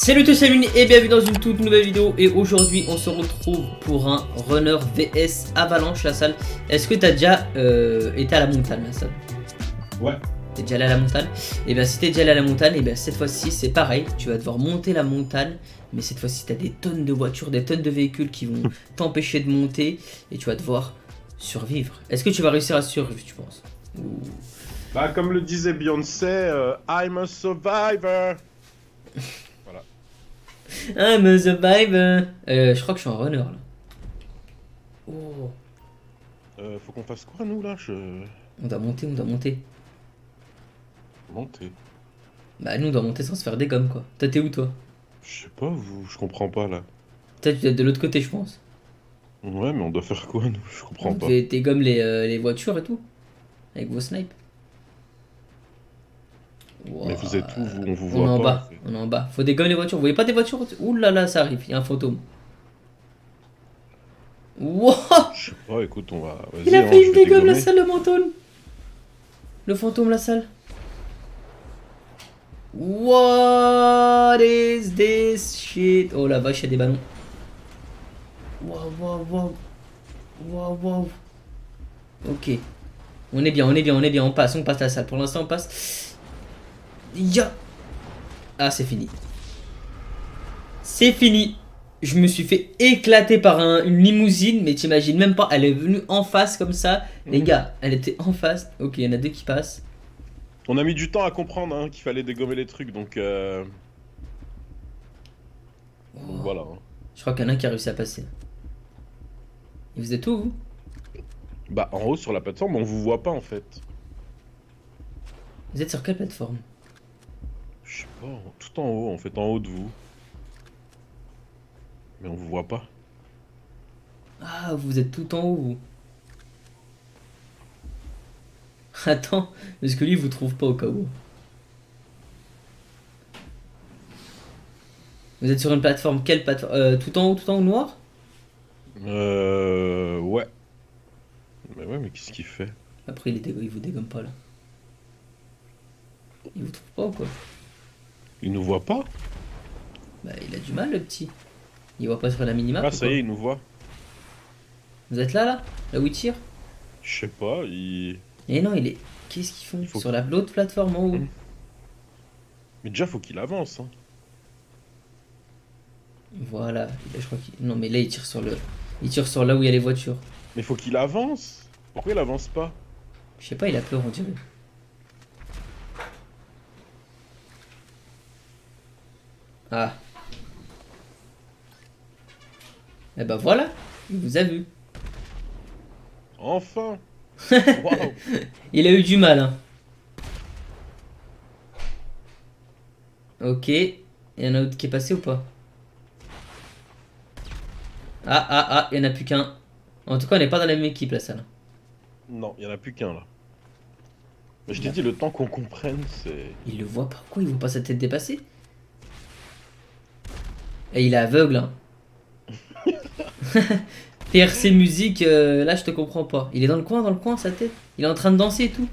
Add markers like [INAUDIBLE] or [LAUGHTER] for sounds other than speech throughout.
Salut tous amis et bienvenue dans une toute nouvelle vidéo. Et aujourd'hui on se retrouve pour un runner vs avalanche la salle. Est-ce que t'as déjà euh, été à la montagne la salle? Ouais. T'es déjà allé à la montagne? Et bien si t'es déjà allé à la montagne et bien cette fois-ci c'est pareil. Tu vas devoir monter la montagne Mais cette fois-ci t'as des tonnes de voitures, des tonnes de véhicules qui vont [LAUGHS] t'empêcher de monter Et tu vas devoir survivre. Est-ce que tu vas réussir à survivre tu penses? Ou- Bah, comme le disait Beyoncé, euh, I'm a survivor. [LAUGHS] I'm a survivor Euh, Je crois que je suis un runner là Oh Euh, faut qu'on fasse quoi, nous, là? Je... On doit monter, on doit monter Monter. Bah nous on doit monter sans se faire des gommes quoi. Toi t'es où toi? Je sais pas, vous, je comprends pas, là. Toi tu dois être de l'autre côté je pense. Ouais, mais on doit faire quoi, nous? Je comprends Vous pas. devez dégommer les, euh, les voitures et tout. Avec vos snipes. Mais vous êtes où, vous On vous On voit est en pas. bas, en fait. on est en bas. Faut dégommer les voitures. Vous voyez pas des voitures Ouh là là, ça arrive, il y a un fantôme. Wow Je sais pas, écoute, on va... Il a hein, fait une dégomme la salle, le fantôme Le fantôme, la salle. What is this shit? Oh la vache, il y a des ballons. Waouh, waouh, waouh. Waouh, waouh. Ok. On est bien, on est bien, on est bien. On passe, on passe la salle. Pour l'instant, on passe. Ya Ah, c'est fini. C'est fini. Je me suis fait éclater par un- une limousine, mais t'imagines même pas, elle est venue en face comme ça. Les Mhm. gars, elle était en face. Ok, il y en a deux qui passent. On a mis du temps à comprendre hein, qu'il fallait dégommer les trucs, donc... Euh... donc Oh. Voilà. hein. Je crois qu'il y en a un qui a réussi à passer. Et vous êtes où vous? Bah, en haut, sur la plateforme, on vous voit pas, en fait. Vous êtes sur quelle plateforme? Je sais pas, tout en haut, en fait, en haut de vous. Mais on vous voit pas. Ah, vous êtes tout en haut vous. [LAUGHS] Attends, parce que lui il vous trouve pas au cas où? Vous êtes sur une plateforme, quelle plateforme Euh, Tout en haut, tout en haut noir? Euh... Ouais. Mais ouais, mais qu'est-ce qu'il fait? Après il, est il vous dégomme pas là. Il vous trouve pas ou quoi? Il nous voit pas Bah il a du mal le petit. Il voit pas sur la minimap Ah, ça y est, il nous voit. Vous êtes là là? Là où il tire? Je sais pas, il... Eh non il est... Qu'est-ce qu'ils font faut Sur la l'autre plateforme en haut? Mm. Mais déjà, faut qu'il avance. Hein. Voilà, Là, je crois qu'il... Non mais là il tire sur le... Il tire sur là où il y a les voitures. Mais faut qu'il avance. Pourquoi il avance pas? Je sais pas, il a peur on dirait. Ah. Eh ben voilà, il vous a vu. Enfin [LAUGHS] Il a eu du mal, hein. Ok. Il y en a un autre qui est passé ou pas? Ah, ah, ah, il y en a plus qu'un. En tout cas, on n'est pas dans la même équipe, là, ça. là. Non, il y en a plus qu'un, là. Mais je t'ai dit, le temps qu'on comprenne, c'est... Il le voit pas, pourquoi il voit pas sa tête dépasser Et il est aveugle, hein. [LAUGHS] PRC musique, euh, là je te comprends pas. Il est dans le coin, dans le coin, sa tête. Il est en train de danser et tout.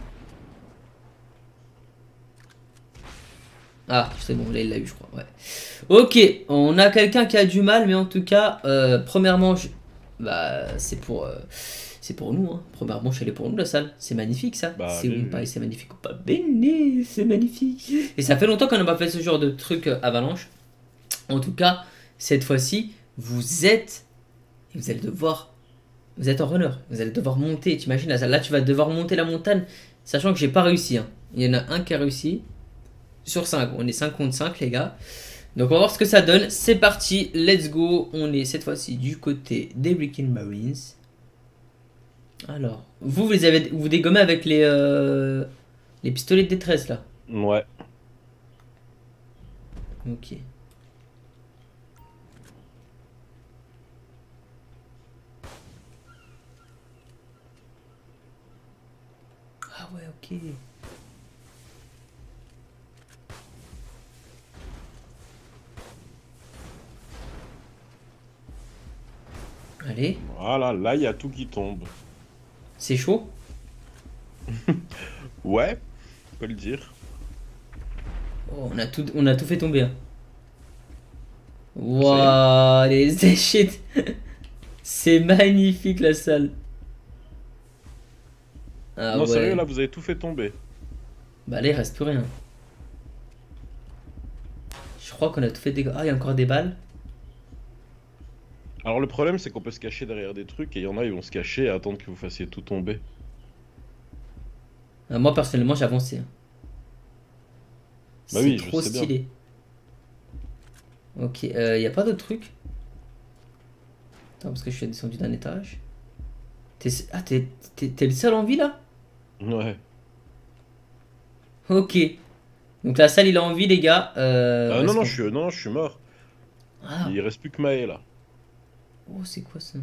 Ah, c'est bon, là il l'a eu, je crois. Ouais. Ok, on a quelqu'un qui a du mal, mais en tout cas, euh, premièrement, je- bah, c'est pour, euh, c'est pour nous. Hein. Première manche, elle est pour nous la salle. C'est magnifique ça. Bah, c'est c'est magnifique ou pas. Béni, c'est magnifique. Et ça fait longtemps qu'on n'a pas fait ce genre de truc euh, avalanche. En tout cas, cette fois-ci, vous êtes, et vous allez devoir, vous êtes en runner. Vous allez devoir monter. T'imagines là, là, tu vas devoir monter la montagne, sachant que j'ai pas réussi. hein. Il y en a un qui a réussi sur 5. On est 5 contre 5 les gars. Donc on va voir ce que ça donne. C'est parti, let's go. On est cette fois-ci du côté des Breaking Marines. Alors, vous, vous les avez vous dégommez avec les euh, les pistolets de détresse là. Ouais. Ok. Allez, Voilà, là, il y a tout qui tombe. c'est chaud? [LAUGHS] Ouais, on peut le dire. Oh, on, a tout, on a tout fait tomber. hein. Waouh, les [LAUGHS] shit. C'est magnifique la salle. Ah non, ouais. sérieux, là, vous avez tout fait tomber. Bah il reste plus rien. Je crois qu'on a tout fait des... Ah, il y a encore des balles. Alors, le problème, c'est qu'on peut se cacher derrière des trucs et il y en a, ils vont se cacher et attendre que vous fassiez tout tomber. Ah, moi, personnellement, j'ai avancé. hein. Bah C'est oui, je trop bien. stylé. Ok, il y a pas d'autres trucs? Attends, parce que je suis descendu d'un étage. Ah, t'es le seul en vie, là? Ouais. Ok. Donc la salle, il a envie, les gars. Euh, Ah, non, non, je suis, non, non, je suis mort. Ah, Il reste plus que Maë, là. oh, c'est quoi ça?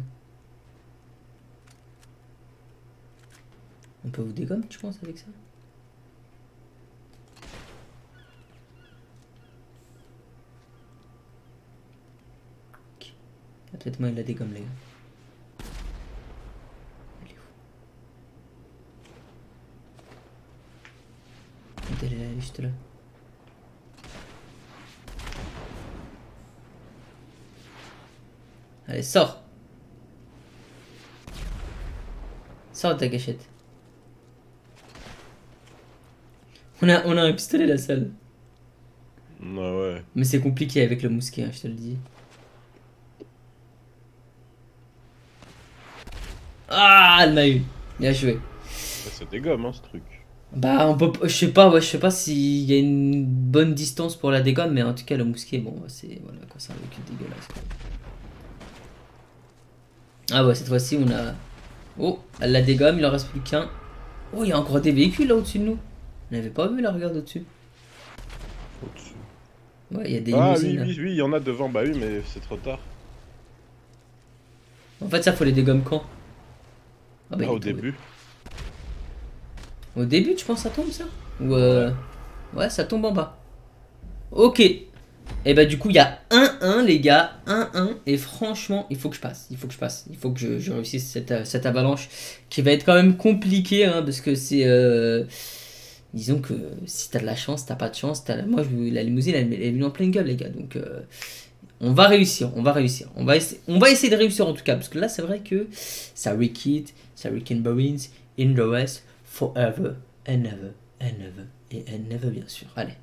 On peut vous dégommer, tu penses, avec ça Ok. Ah, Peut-être moi, il la dégomme, les gars. Elle est où Elle est là, elle est juste là. Allez, sors Sors de ta gâchette. On a, on a un pistolet la salle. Ah ouais. Mais c'est compliqué avec le mousquet, hein, je te le dis. Ah, elle m'a eu. Bien joué. Ça, gommes, hein, ce truc. Bah, on peut, je sais pas, ouais, je sais pas s'il y a une bonne distance pour la dégomme, mais en tout cas, le mousquet, bon, c'est voilà quoi, c'est un véhicule dégueulasse. quoi. Ah ouais, cette fois-ci, on a. Oh, elle la dégomme, il en reste plus qu'un. Oh, il y a encore des véhicules là au-dessus de nous. On n'avait pas vu là, regarde au-dessus. Au-dessus. Ouais, il y a des Ah limousines. oui, oui, oui, il y en a devant. Bah oui, mais c'est trop tard. En fait, ça, faut les dégommer quand? Ah bah, Ah, au début. Au début, tu penses ça tombe ça Ou euh... Ouais, ça tombe en bas. Ok. Et bah du coup, il y a 1-1 les gars, 1-1 et franchement, il faut que je passe, il faut que je passe, il faut que je, je réussisse cette, euh, cette avalanche qui va être quand même compliquée hein, parce que c'est euh, disons que si t'as de la chance, t'as pas de chance, moi je, la limousine elle, elle est venue en pleine gueule les gars. Donc euh, on va réussir, on va réussir, on va essayer, on va essayer de réussir en tout cas. Parce que là c'est vrai que ça Rickit, ça Rick and in the West, forever and ever and never et and never bien sûr. Allez,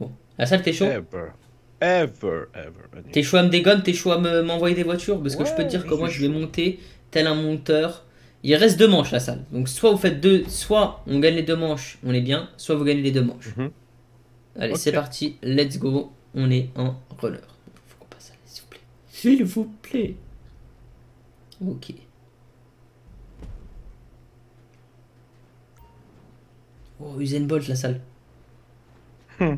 bon, la salle t'es chaud? Ever. Ever, ever. T'es chaud à me dégommer, t'es chaud à me- m'envoyer des voitures? Parce que je peux te dire que moi je vais monter tel un monteur. Il reste deux manches la salle. Donc soit vous faites deux, soit on gagne les deux manches, on est bien, soit vous gagnez les deux manches. Mhm. Allez, c'est parti, let's go, on est en runner. Faut qu'on passe, allez, s'il vous plaît. S'il vous plaît. Ok. Oh, Usain Bolt la salle. Hmm.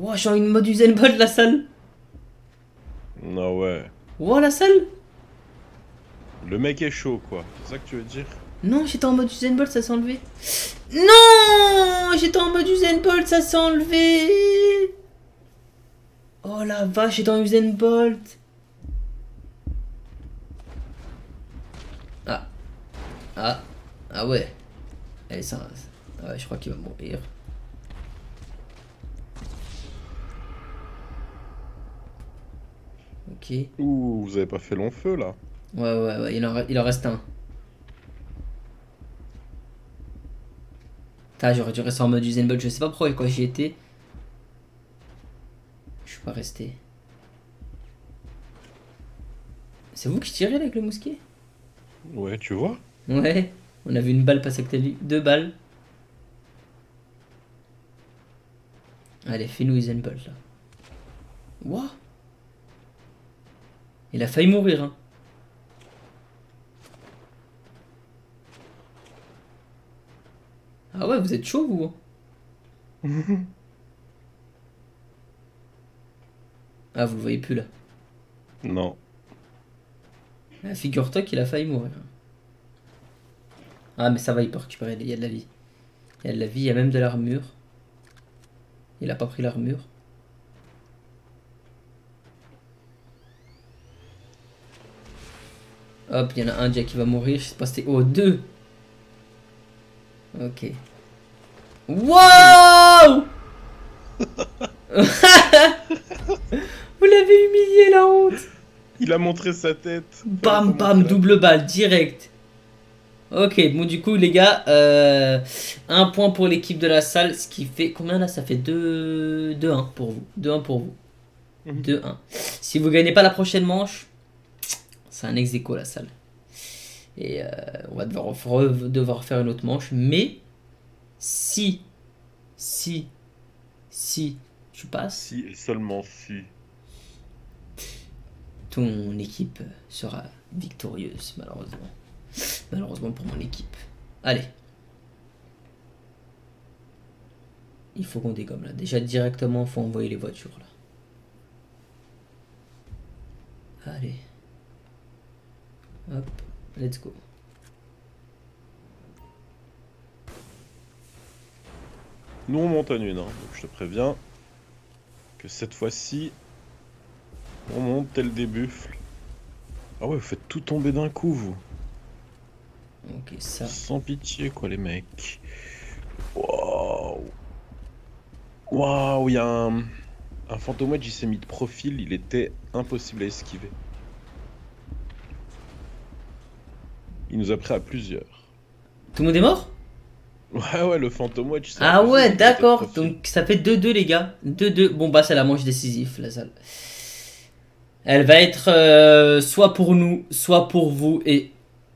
Oh, je suis en une mode Usain Bolt la salle. Non, ouais. Oh, la salle. Le mec est chaud, quoi. C'est ça que tu veux dire? Non, j'étais en mode Usain Bolt, ça s'est enlevé. Non J'étais en mode Usain Bolt, ça s'est enlevé. Oh la vache, j'étais en Usain Bolt. Ah. Ah. Ah ouais. Allez, ça... Ouais, je crois qu'il va mourir. Ok. Ouh, vous avez pas fait long feu, là. Ouais, ouais, ouais, il en, re- il en reste un. Putain, j'aurais dû rester en mode Bolt, je sais pas pourquoi quand j'y étais. Je suis pas resté. C'est vous qui tirez là, avec le mousquet? Ouais, tu vois Ouais, on a vu une balle passer à lui. Deux balles. Allez, fais-nous Usain Bolt là. What? Il a failli mourir, hein. Ah ouais, vous êtes chaud, vous [LAUGHS] Ah, vous le voyez plus là. Non. Ah, Figure-toi qu'il a failli mourir. Ah, mais ça va, il peut récupérer. Il y a de la vie. Il y a de la vie, il y a même de l'armure. Il a pas pris l'armure. Hop, il y en a un déjà qui va mourir. Je sais pas si c'était. Oh, deux Ok. Wow [LAUGHS] Vous m'avait humilié la honte. Il a montré sa tête. Bam bam, double balle, direct. Ok, bon du coup les gars, euh, un point pour l'équipe de la salle, ce qui fait combien là Ça fait 2 2-1 pour vous. 2-1 pour vous. Mhm. 2-1. Si vous gagnez pas la prochaine manche, c'est un ex aequo, la salle. Et euh, on va devoir, devoir faire une autre manche. Mais si, si, si tu passes, Si et seulement si. ton équipe sera victorieuse, malheureusement. Malheureusement pour mon équipe. Allez. Il faut qu'on dégomme là. Déjà directement, faut envoyer les voitures là. Allez. Hop, let's go. Nous on monte à une, hein, donc je te préviens que cette fois-ci, on monte tel des buffles. Ah ouais, vous faites tout tomber d'un coup, vous. Ok, ça. Sans pitié, quoi, les mecs. Waouh. Waouh, il y a un... Un Phantom Wedge, il s'est mis de profil, il était impossible à esquiver. Il nous a pris à plusieurs. Tout le monde est mort? Ouais, ouais, le Phantom Wedge. Ah ouais, d'accord. Donc ça fait 2-2 les gars. 2-2. Bon bah c'est la manche décisive la salle. Elle va être euh, soit pour nous, soit pour vous. Et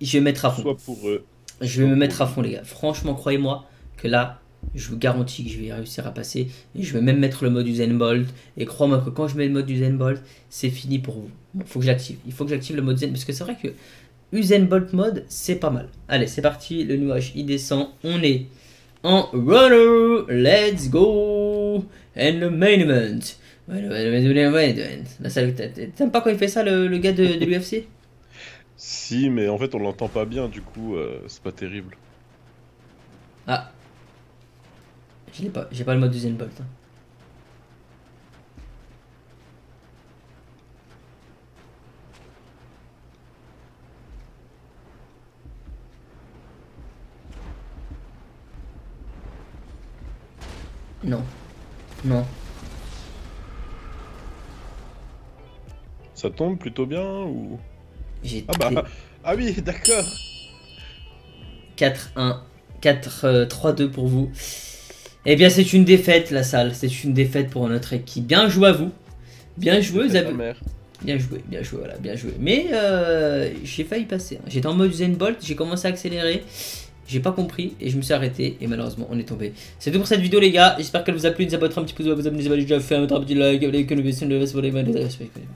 je vais mettre à fond. Soit pour eux. Je vais me mettre à fond les gars. Franchement, croyez-moi que là, je vous garantis que je vais réussir à passer. Et je vais même mettre le mode Usain Bolt. Et crois-moi que quand je mets le mode Usain Bolt, c'est fini pour vous. Bon, faut que j'active. Il faut que j'active le mode Usain. Parce que c'est vrai que Usain Bolt mode, c'est pas mal. Allez, c'est parti. Le nuage, il descend. On est en runner. Let's go. And the main event. Main. La salle- T'aimes pas quand il fait ça, le, le gars de, de l'UFC Si, mais en fait, on l'entend pas bien, du coup, euh, c'est pas terrible. Ah. Je l'ai pas. J'ai pas le mode Usain Bolt. hein. Non. Non. Ça tombe plutôt bien ou? J'ai Ah bah ah oui, d'accord. 4-1. 4 3-2 pour vous. Eh bien, c'est une défaite, la salle. C'est une défaite pour notre équipe. Bien joué à vous. Bien joué, vous avez... Bien joué, bien joué, voilà, bien joué. Mais euh, j'ai failli passer. hein. J'étais en mode Zen Bolt, j'ai commencé à accélérer. J'ai pas compris et je me suis arrêté et malheureusement on est tombé. C'est tout pour cette vidéo les gars. J'espère qu'elle vous a plu. N'hésitez pas à un petit pouce bleu, vous abonner si vous avez déjà fait un petit like,